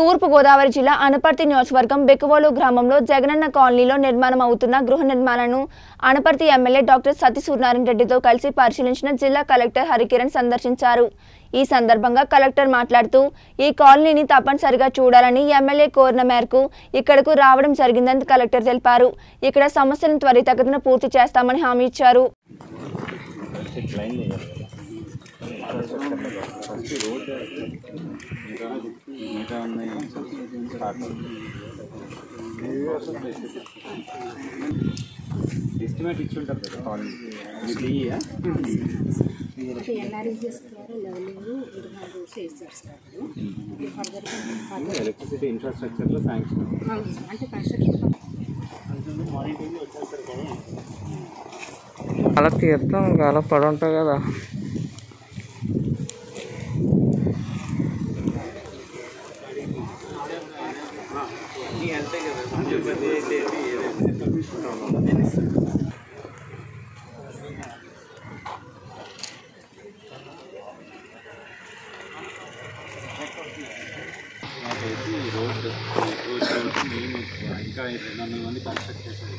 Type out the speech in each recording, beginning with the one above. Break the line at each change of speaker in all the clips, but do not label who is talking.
తూర్పుగోదావరి జిల్లా అనపర్తి నియోజకవర్గం బెక్కువోలు గ్రామంలో జగనన్న కాలనీలో నిర్మాణం అవుతున్న గృహ నిర్మాణాలను అనపర్తి ఎమ్మెల్యే డాక్టర్ సతీ సూర్యనారాయణ రెడ్డితో కలిసి పరిశీలించిన జిల్లా కలెక్టర్ హరికిరణ్ సందర్శించారు. ఈ సందర్భంగా కలెక్టర్ మాట్లాడుతూ ఈ కాలనీని తప్పనిసరిగా చూడాలని ఎమ్మెల్యే కోరిన మేరకు ఇక్కడకు రావడం జరిగిందని కలెక్టర్ తెలిపారు. ఇక్కడ సమస్యలను త్వరితగతిన పూర్తి చేస్తామని హామీ ఇచ్చారు.
ఎస్టిమేట్ ఇచ్చి ఉంటారు కదా
ద్వారా లెవెలింగ్ ఇరవై సార్ ఫర్దర్
ఎలక్ట్రిసిటీ ఇన్ఫ్రాస్ట్రక్చర్లో శాంక్షన్
అంటే కన్స్ట్రక్షన్
అలా తీర్థం ఇంకా అలా పడి ఉంటావు కదా
ఈ రోడ్ మెయిన్ ఇంకా రెండు వందల మంది కన్స్ట్రక్ట్ చేశారు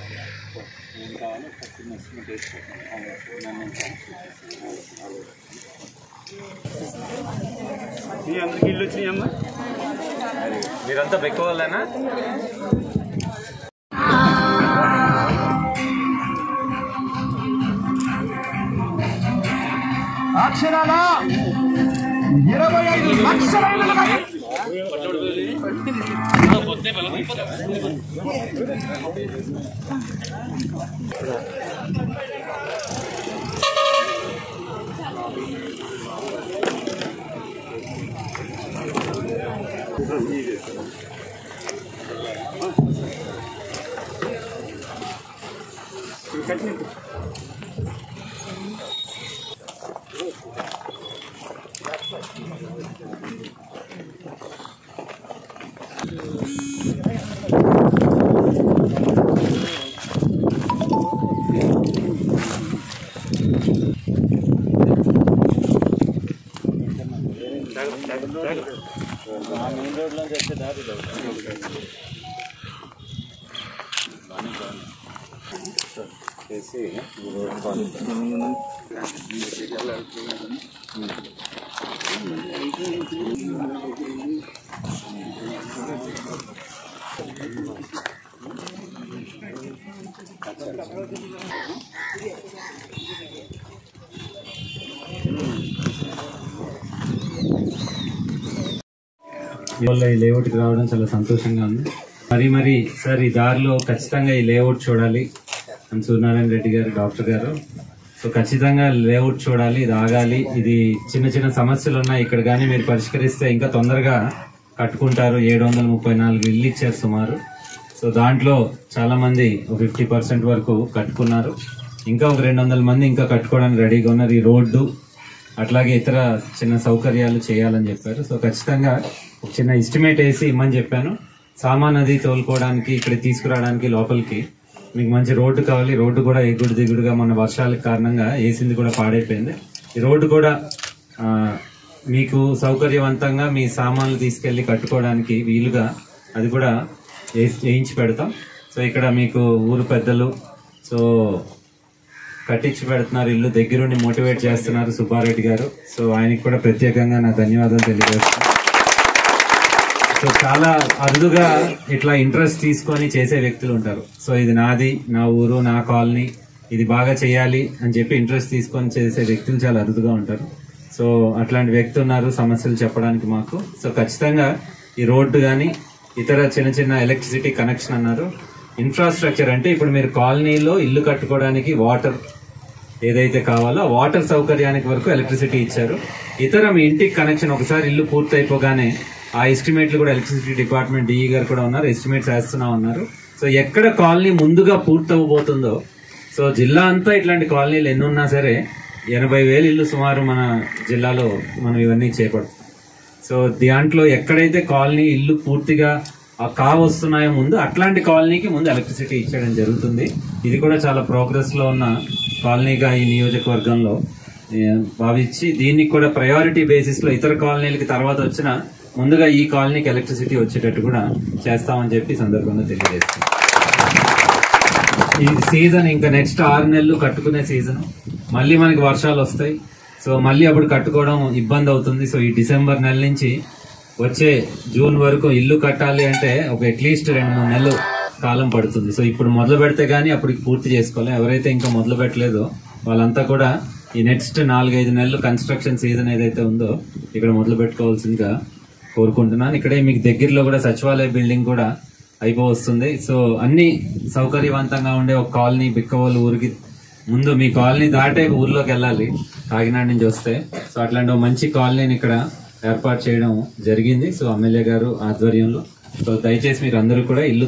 ఏం కావాలో ఒక చిన్న ఎస్టిమేట్ వేసుకోండి అందరికి ఇల్లు వచ్చినాయమ్మా? మీరంతా పెట్టుకోవాలనా
అక్షరాల ఇరవై ఐదు లక్షల ఇళ్ళుగా
మెయిన్ రోడ్లో వచ్చే దారి చేసి ఈ రోడ్ కాలనీ ఇవాళ ఈ లేఅవుట్కి రావడం చాలా సంతోషంగా ఉంది. మరి మరి సార్ ఈ దారిలో ఖచ్చితంగా ఈ లేఅవుట్ చూడాలి. అని సూర్యనారాయణ రెడ్డి గారు డాక్టర్ గారు. సో ఖచ్చితంగా లేఅవుట్ చూడాలి ఇది ఆగాలి. ఇది చిన్న చిన్న సమస్యలు ఉన్నాయి. ఇక్కడ కానీ మీరు పరిష్కరిస్తే ఇంకా తొందరగా కట్టుకుంటారు. ఏడు వందల ముప్పై నాలుగు ఇల్లు ఇచ్చారు సుమారు. సో దాంట్లో చాలా మంది ఫిఫ్టీ పర్సెంట్ వరకు కట్టుకున్నారు. ఇంకా ఒక రెండు వందల మంది ఇంకా కట్టుకోవడానికి రెడీగా ఉన్నారు. ఈ రోడ్డు అట్లాగే ఇతర చిన్న సౌకర్యాలు చేయాలని చెప్పారు. సో ఖచ్చితంగా ఒక చిన్న ఎస్టిమేట్ వేసి ఇమ్మని చెప్పాను. సామాన్ అది తోలుకోవడానికి ఇక్కడ తీసుకురావడానికి లోపలికి మీకు మంచి రోడ్డు కావాలి రోడ్డు కూడా ఎగుడు దిగుడుగా మన వర్షాల కారణంగా వేసింది కూడా పాడైపోయింది. ఈ రోడ్డు కూడా మీకు సౌకర్యవంతంగా మీ సామాన్లు తీసుకెళ్ళి కట్టుకోవడానికి వీలుగా అది కూడా వేసి- వేయించి పెడతాం. సో ఇక్కడ మీకు ఊరు పెద్దలు సో కట్టించి పెడుతున్నారు ఇల్లు దగ్గరుండి మోటివేట్ చేస్తున్నారు సుబ్బారెడ్డి గారు. సో ఆయనకి కూడా ప్రత్యేకంగా నా ధన్యవాదాలు తెలియజేస్తున్నాను. సో చాలా అరుదుగా ఇట్లా ఇంట్రెస్ట్ తీసుకొని చేసే వ్యక్తులు ఉంటారు. సో ఇది నాది నా ఊరు నా కాలనీ ఇది బాగా చేయాలి అని చెప్పి ఇంట్రెస్ట్ తీసుకొని చేసే వ్యక్తులు చాలా అరుదుగా ఉంటారు. సో అట్లాంటి వ్యక్తి ఉన్నారు సమస్యలు చెప్పడానికి మాకు. సో ఖచ్చితంగా ఈ రోడ్డు కానీ ఇతర చిన్న చిన్న ఎలక్ట్రిసిటీ కనెక్షన్ అన్నారు. ఇన్ఫ్రాస్ట్రక్చర్ అంటే ఇప్పుడు మీరు కాలనీలో ఇల్లు కట్టుకోవడానికి వాటర్ ఏదైతే కావాలో వాటర్ సౌకర్యానికి వరకు ఎలక్ట్రిసిటీ ఇచ్చారు. ఇతర మీ ఇంటికి కనెక్షన్ ఒకసారి ఇల్లు పూర్తయిపోగానే ఆ ఎస్టిమేట్లు కూడా ఎలక్ట్రిసిటీ డిపార్ట్మెంట్ డిఈ గారు కూడా ఉన్నారు ఎస్టిమేట్స్ వేస్తున్నా ఉన్నారు. సో ఎక్కడ కాలనీ ముందుగా పూర్తవబోతుందో సో జిల్లా అంతా ఇట్లాంటి కాలనీలు ఎన్ని ఉన్నా సరే ఎనభై వేలు ఇల్లు సుమారు మన జిల్లాలో మనం ఇవన్నీ చేపడతాం సో దాంట్లో ఎక్కడైతే కాలనీ ఇల్లు పూర్తిగా కా వస్తున్నాయో ముందు అట్లాంటి కాలనీకి ముందు ఎలక్ట్రిసిటీ ఇచ్చేయడం జరుగుతుంది. ఇది కూడా చాలా ప్రోగ్రెస్లో ఉన్న కాలనీగా ఈ నియోజకవర్గంలో భావించి దీనికి కూడా ప్రయారిటీ బేసిస్లో ఇతర కాలనీలకి తర్వాత వచ్చిన ముందుగా ఈ కాలనీకి ఎలక్ట్రిసిటీ వచ్చేటట్టు కూడా చేస్తామని చెప్పి సందర్భంగా తెలియజేస్తాం ఈ సీజన్ ఇంకా నెక్స్ట్ ఆరు నెలలు కట్టుకునే సీజన్ మళ్ళీ మనకి వర్షాలు వస్తాయి. సో మళ్ళీ అప్పుడు కట్టుకోవడం ఇబ్బంది అవుతుంది. సో ఈ డిసెంబర్ నెల నుంచి వచ్చే జూన్ వరకు ఇల్లు కట్టాలి అంటే ఒక అట్లీస్ట్ రెండు మూడు నెలలు కాలం పడుతుంది. సో ఇప్పుడు మొదలు పెడితే కానీ అప్పటికి పూర్తి చేసుకోవాలి. ఎవరైతే ఇంకా మొదలు పెట్టలేదో వాళ్ళంతా కూడా ఈ నెక్స్ట్ నాలుగైదు నెలలు కన్స్ట్రక్షన్ సీజన్ ఏదైతే ఉందో ఇక్కడ మొదలు పెట్టుకోవాల్సిందిగా కోరుకుంటున్నాను. ఇక్కడే మీకు దగ్గరలో కూడా సచివాలయ బిల్డింగ్ కూడా అయిపోవస్తుంది. సో అన్ని సౌకర్యవంతంగా ఉండే ఒక కాలనీ బిక్కవోలు ఊరికి ముందు మీ కాలనీ దాటే ఊర్లోకి వెళ్ళాలి కాకినాడ నుంచి వస్తే. సో అట్లాంటి ఒక మంచి కాలనీని ఇక్కడ ఏర్పాటు చేయడం జరిగింది. సో ఎమ్మెల్యే గారు ఆధ్వర్యంలో. సో దయచేసి మీరు అందరూ కూడా ఇల్లు